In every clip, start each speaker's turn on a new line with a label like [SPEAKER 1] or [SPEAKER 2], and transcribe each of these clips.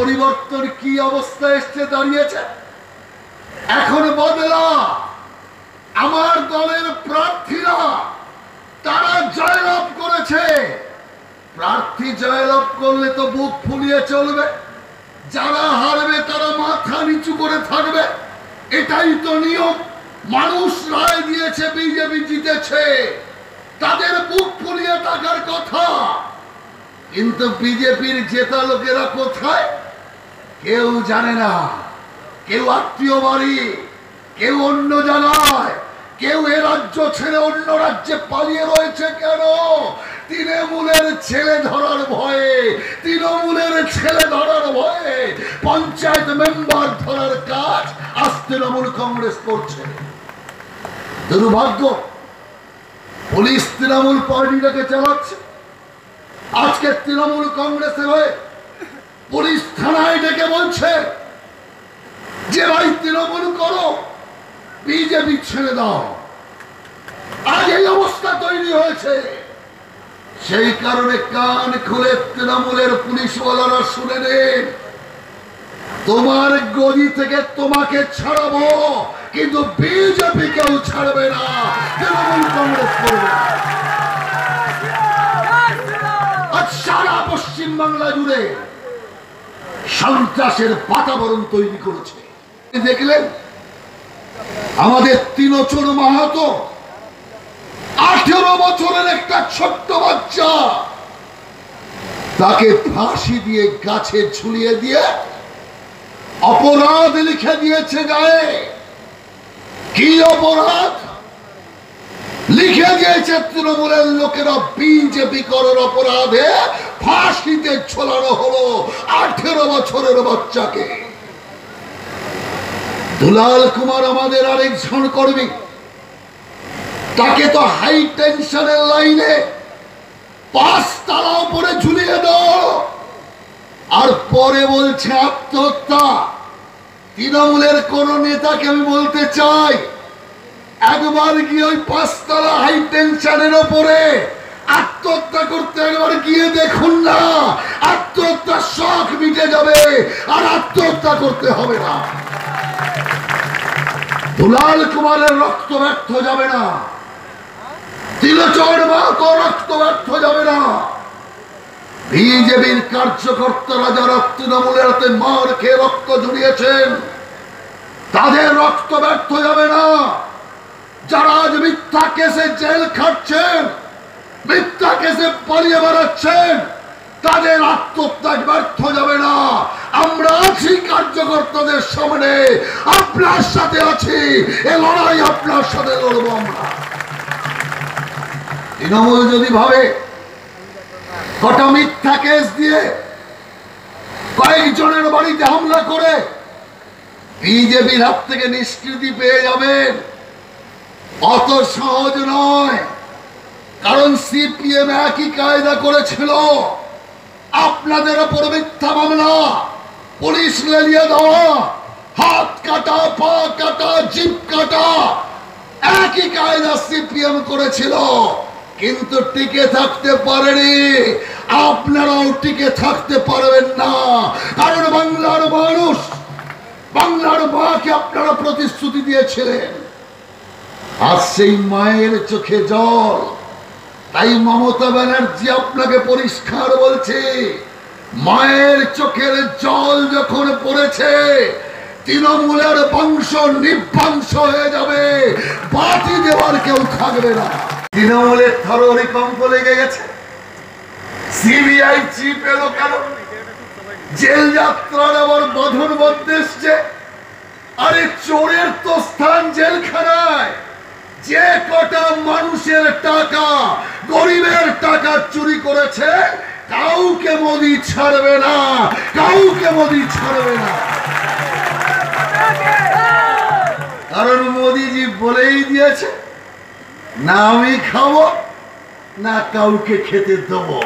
[SPEAKER 1] পরিবর্তন কি অবস্থা এসছে দাঁড়িয়েছে? এখন বদলা। আমার দলের প্রার্থীরা, তারা জয়লাভ করেছে। প্রার্থী জয়লাভ করলে তো বুক ফুলিয়ে চলবে। যারা হারবে, তারা মাথা নিচু করে থাকবে। এটাই তো নিয়ম। মানুষ রায় দিয়েছে, বিজেপি জিতেছে। তাদের বুক ফুলিয়ে থাকার কথা। কিন্তু বিজেপির জেতা লোকেরা কোথায়? কেউ জানে না। কেউ আত্মীয় বাড়ি, কেউ অন্য জানায়। কেউ এ রাজ্য ছেড়ে অন্য রাজ্যে পালিয়ে রয়েছে কেন? তৃণমূলের ছেলে ধরার ভয়ে, তৃণমূলের ছেলে ধরার ভয়ে পঞ্চায়েত মেম্বার ধরার কাজ আজ তৃণমূল কংগ্রেস করছে। দুর্ভাগ্য, পুলিশ তৃণমূল পার্টিটাকে চালাচ্ছে। আজকে তৃণমূল কংগ্রেসের হয়ে পুলিশ থানায় ডেকে বলছে, যে ভাই তৃণমূল করো বিজেপি ছেড়ে দাও। আজ এই অবস্থা তৈরি হয়েছে। সেই কারণে কান খুলে তৃণমূলের পুলিশওয়ালারা শুনে নেন, তোমার গদি থেকে তোমাকে ছাড়াবো, কিন্তু বিজেপি কেউ ছাড়বে না, তৃণমূল কংগ্রেস করবে সারা পশ্চিম বাংলা জুড়ে সন্ত্রাসের বাতাবরণ তৈরি করেছে। দেখলেন? আমাদের তিনচর মাহাতো আঠেরো বছরের একটা ছোট্ট বাচ্চা। তাকে ফাঁসি দিয়ে গাছে ঝুলিয়ে দিয়ে অপরাধ লিখে দিয়েছে গায়ে। কি অপরাধ? লিখে দিয়েছে তৃণমূলের লোকেরা বিজেপি করার অপরাধে ফাঁসিতে ঝোলানো হলো আঠেরো বছরের বাচ্চাকে। দুলাল কুমার আমাদের আরেকজন কর্মী। তাকে তো হাই টেনশনের লাইনে পাঁচ তালা উপরে ঝুলিয়ে দাও। আর পরে বলছে আত্মহত্যা। তৃণমূলের কোন নেতাকে আমি বলতে চাই, একবার গিয়ে ওই পাঁচতলা হাই টেনশনের ওপরে আত্মহত্যা করতে একবার গিয়ে দেখুন না। আত্মহত্যার শখ মিটে যাবে, আর আত্মহত্যা করতে হবে না। দুলাল কুমারের রক্ত ব্যর্থ যাবে না। তিলচর মাহাতো রক্ত ব্যর্থ যাবে না। বিজেপির কার্যকর্তারা যারা তৃণমূলের হাতে মার খেয়ে রক্ত জড়িয়েছেন তাদের রক্ত ব্যর্থ যাবে না। যারা আজ মিথ্যা কেসে জেল খাটছেন মিথ্যা কেসে পালিয়ে বেড়াচ্ছেন, তাদের আত্মত্যাগ ব্যর্থ যাবে না। আমরা আছি কার্যকর্তাদের সামনে। আপনার সাথে আছি। এ লড়াই আপনার সাথে লড়বো আমরা। তৃণমূল যদি ভাবে, কটা মিথ্যা কেস দিয়ে কয়েকজনের বাড়িতে হামলা করে বিজেপির হাত থেকে নিষ্কৃতি পেয়ে যাবেন, অত সহজ নয়। কারণ সিপিএম একই কায়দা করেছিল? আপনাদের ওপর মিথ্যা মামলা। পুলিশ লেলিয়ে দেওয়া। হাত কাটা, পা কাটা জিপ কাটা। একই কায়দা সিপিএম করেছিল। কিন্তু টিকে থাকতে পারেনি। আপনারাও টিকে থাকতে পারবেন না। কারণ বাংলার মানুষ, বাংলার মাকে আপনারা প্রতিশ্রুতি দিয়েছিলেন। আর সেই মায়ের চোখে জল। তাই মমতা ব্যানার্জি আপনাকে পরিষ্কার বলছে, মায়ের চোখের জল যখন পড়েছে, তৃণমূলের বংশ নিবংশ হয়ে যাবে বাতি দেওয়ার কেউ থাকবে না। তৃণমূলের থরহরি কম্প লেগে গেছে। সিবিআই চিফ এলো কেন? জেল যাত্রার আবার বাঁধন মধ্যে আরে চোরের তো স্থান জেলখানায়। যে কটা মানুষের টাকা গরিবের টাকা চুরি করেছে, কাউকে মোদি ছাড়বে না, কাউকে মোদি ছাড়বে না। কারণ মোদিজি বলেই দিয়েছে, না আমি খাব, না কাউকে খেতে দেবো।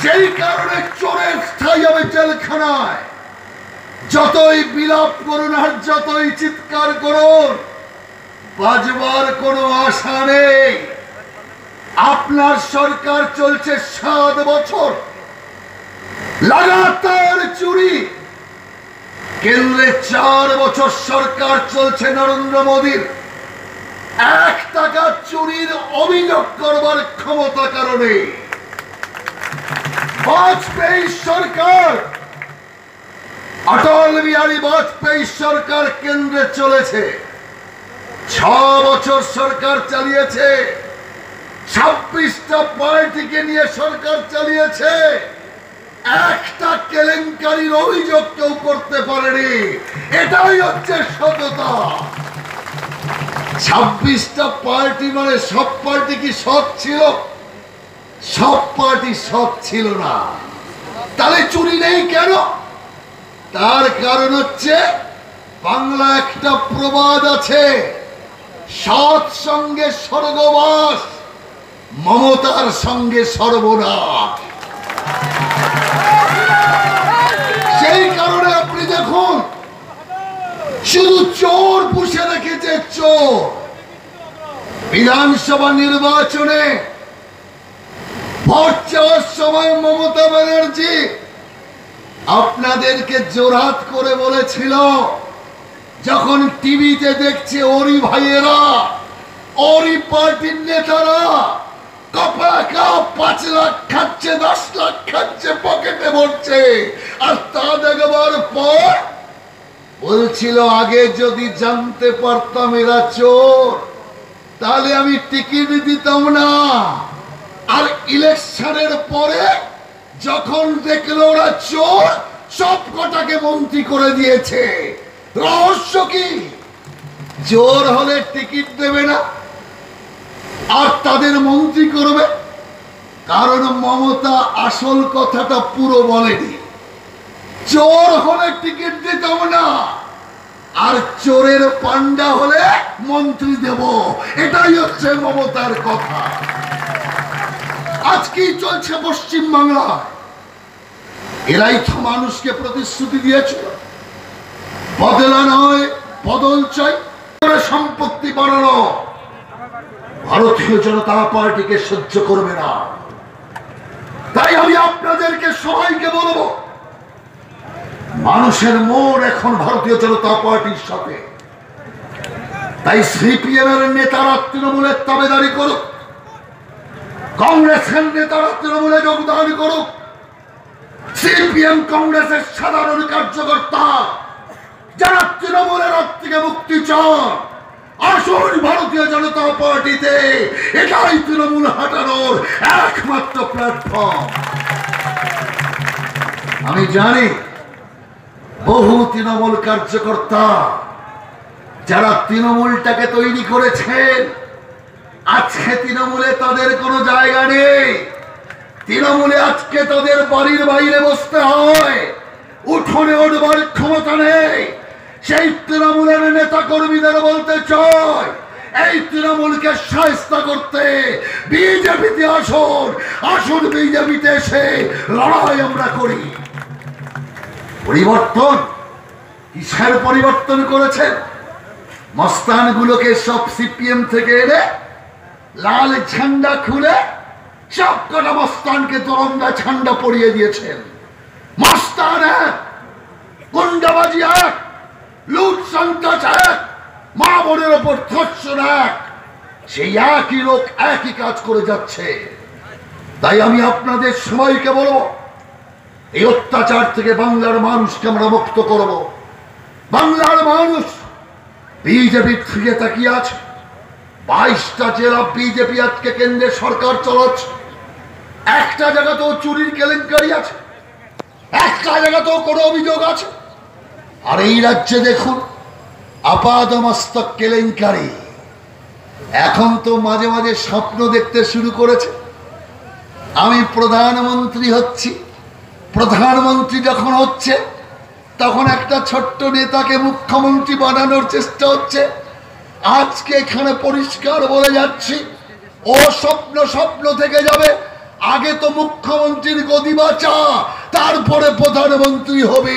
[SPEAKER 1] সেই কারণে চোরের স্থায়ী হবে জেলখানায়। যতই বিলাপ করুন আর যতই চিৎকার করুন, বাজবার কোনো আশা নেই। আপনার সরকার চলছে সাত বছর। লাগাতার চুরি। কেন্দ্রে চার বছর সরকার চলছে নরেন্দ্র মোদীর। এক টাকা চুরির অভিযোগ করবার ক্ষমতা কারণে বাজপেয়ী সরকার অটল বিহারী বাজপেয়ী সরকার কেন্দ্রে চলেছে। ছ বছর সরকার চালিয়েছে। ছাব্বিশটা পার্টিকে নিয়ে সরকার চালিয়েছে। একটা কেলেঙ্কারির অভিযোগ কেউ করতে পারেনি। এটাই হচ্ছে সততা। ছাব্বিশটা পার্টি মানে সব পার্টি কি সৎ ছিল? সব পার্টি সৎ ছিল না। তাহলে চুরি নেই কেন? তার কারণ হচ্ছে বাংলা একটা প্রবাদ আছে। সৎ সঙ্গে স্বর্গবাস, মমতার সঙ্গে সর্বনাশ। সেই কারণে আপনি দেখুন, শুধু চোর পুষে রেখেছে চোর। বিধানসভা নির্বাচনে ভোট চাওয়ার সময় মমতা ব্যানার্জি আপনাদেরকে জোরহাত করে বলেছিল, যখন টিভিতে দেখছে ওরি ভাইয়েরা ওরি পার্টির নেতারা পাঁচ লাখ খাচ্ছে, দশ লাখ খাচ্ছে, পকেটে ভরছে, আর তা দেখবার পর বলছিল, আগে যদি জানতে পারতাম এরা চোর, তাহলে আমি দিতাম না। আর ইলেকশনের পরে যখন দেখল ওরা চোর সব কটাকে মন্ত্রী করে দিয়েছে, রহস্য কি? চোর হলে টিকিট দেবে না, আর তাদের মন্ত্রী করবে? কারণ মমতা আসল কথাটা পুরো বলেনি। চোর হলে টিকিট দিতাম না, আর চোরের পান্ডা হলে মন্ত্রী দেব। এটাই হচ্ছে মমতার কথা। আজকেই চলছে পশ্চিম বাংলায় এরাই তো মানুষকে প্রতিশ্রুতি দিয়েছিল বদলা নয়, বদল চাই। সম্পত্তি বাড়ানো। ভারতীয় জনতা পার্টিকে সহ্য করবে না। তাই আমি আপনাদেরকে সবাইকে বলব, মানুষের মন এখন ভারতীয় জনতা পার্টির সাথে। তাই সিপিএম এর নেতারা তৃণমূলের তাবেদারি করুক, কংগ্রেসের নেতারা তৃণমূলে যোগদান করুক। সিপিএম কংগ্রেসের সাধারণ কার্যকর্তা, যারা তৃণমূলের হাত থেকে মুক্তি চান, আসুন ভারতীয় জনতা পার্টিতে, এটাই তৃণমূল হাঁটানোর একমাত্র প্ল্যাটফর্ম আমি জানি, বহু তৃণমূল কার্যকর্তা, যারা তৃণমূলটাকে তৈরি করেছেন, আজকে তৃণমূলে তাদের কোনো জায়গা নেই। তৃণমূলে আজকে তাদের বাড়ির বাইরে বসতে হয়। উঠোনে উঠবার ক্ষমতা নেই। সেই তৃণমূলের নেতা কর্মীদের বলতে চাই, এই তৃণমূলকে সাহস্তা করতে বিজেপিতে আসুন আসুন বিজেপিতে এসে লড়াই আমরা করি। পরিবর্তন, কিসের পরিবর্তন করেছেন? মস্তানগুলোকে সব সিপিএম থেকে এনে লাল ঝান্ডা খুলে কটা মস্তানকে তরঙ্গা ঝান্ডা পরিয়ে দিয়েছেন। মস্তান এক, গুন্ডাবাজি এক, লুট সন্ত্রাস এক, মা বোনের ওপর ধর্ষণ এক। সেই একই লোক একই কাজ করে যাচ্ছে। তাই আমি আপনাদের সবাইকে বলব, এই অত্যাচার থেকে বাংলার মানুষকে আমরা মুক্ত করব। বাংলার মানুষ বিজেপির ফিরে তাকিয়ে আছে। বাইশটা জেলা বিজেপি আজকে কেন্দ্রে সরকার চালাচ্ছে। একটা জায়গাতেও চুরির কেলেঙ্কারি আছে, একটা জায়গাতেও কোনো অভিযোগ আছে। আর এই রাজ্যে দেখুন, আপাদমস্তক কেলেঙ্কারি। এখন তো মাঝে মাঝে স্বপ্ন দেখতে শুরু করেছে। আমি প্রধানমন্ত্রী হচ্ছি। প্রধানমন্ত্রী যখন হচ্ছে, তখন একটা ছোট্ট নেতাকে মুখ্যমন্ত্রী বানানোর চেষ্টা হচ্ছে। আজকে এখানে পরিষ্কার বলে যাচ্ছি, ও স্বপ্ন স্বপ্ন থেকে যাবে আগে তো মুখ্যমন্ত্রীর গদি বাঁচা, তারপরে প্রধানমন্ত্রী হবে,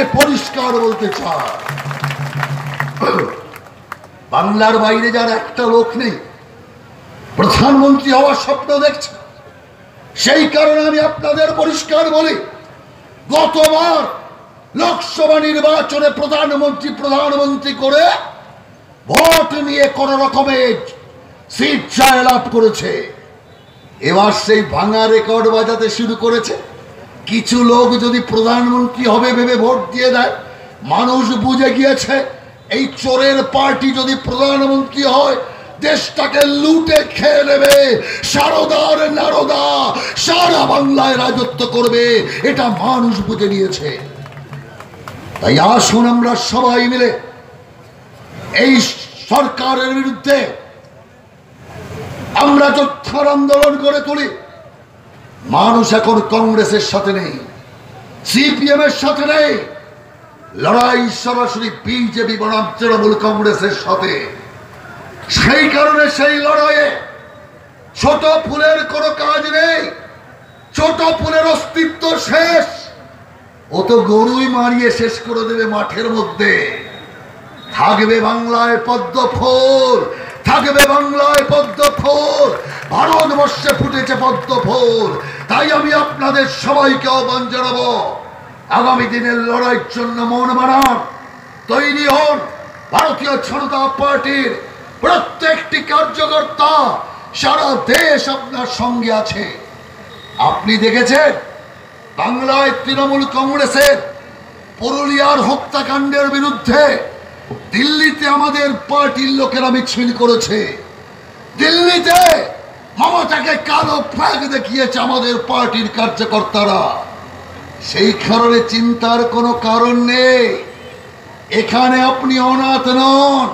[SPEAKER 1] এ পরিষ্কার বলতে চায় বাংলার বাইরে যার একটা লোক নেই, প্রধানমন্ত্রী হওয়ার স্বপ্ন দেখছে। সেই কারণে আমি আপনাদের পরিষ্কার বলি, গতবার লোকসভা নির্বাচনে প্রধানমন্ত্রী প্রধানমন্ত্রী করে ভোট নিয়ে কোন রকমের সিট জয়লাভ করেছে। এবার সেই ভাঙা রেকর্ড বাজাতে শুরু করেছে। কিছু লোক যদি প্রধানমন্ত্রী হবে ভেবে ভোট দিয়ে দেয়, মানুষ বুঝে গিয়েছে এই চোরের পার্টি যদি প্রধানমন্ত্রী হয়, দেশটাকে লুটে খেয়ে নেবে, সারদার নারদা, সারা বাংলায় রাজত্ব করবে, এটা মানুষ বুঝে নিয়েছে। তাই আসুন আমরা সবাই মিলে এই সরকারের বিরুদ্ধে আমরা যোদ্ধার আন্দোলন করে তুলি। মানুষ এখন কংগ্রেসের সাথে নেই, সিপিএম এর সাথে নেই, লড়াই সরাসরি বিজেপি বনাম তৃণমূল কংগ্রেসের সাথে। সেই কারণে সেই লড়াইয়ে ছোট ফুলের কোনো কাজ নেই, ছোট ফুলের অস্তিত্ব শেষ। ও তো গরুই মারিয়ে শেষ করে দেবে মাঠের মধ্যে। থাকবে বাংলায় পদ্ম ফুল। থাকবে বাংলায় পদ্ম ফুল ভারতবর্ষে ফুটেছে পদ্ম ফুল তাই আমি আপনাদের সবাইকে আহ্বান জানাব, আগামী দিনের লড়াইয়ের জন্য মন বানান তৈরি হন ভারতীয় জনতা পার্টির প্রত্যেকটি কার্যকর্তা। সারা দেশ আপনার সঙ্গে আছে। আপনি দেখেছেন? বাংলায় তৃণমূল কংগ্রেসের পুরুলিয়ার হত্যাকাণ্ডের বিরুদ্ধে দিল্লিতে আমাদের পার্টির লোকেরা মিছিল করেছে। দিল্লিতে মমতাকে কালো ফ্ল্যাগ দেখিয়েছে আমাদের পার্টির কার্যকর্তারা। সেই কারণে চিন্তার কোনো কারণ নেই। এখানে আপনি অনাথ নন।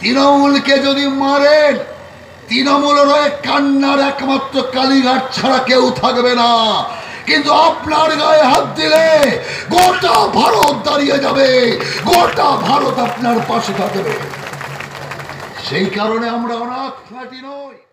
[SPEAKER 1] তৃণমূলকে যদি মারেন তৃণমূল রয়ে কান্নার একমাত্র কালীঘাট ছাড়া কেউ থাকবে না। কিন্তু আপনার গায়ে হাত দিলে গোটা ভারত দাঁড়িয়ে যাবে। গোটা ভারত আপনার পাশে থাকবে। সেই কারণে আমরা অনাথ খাটি নই।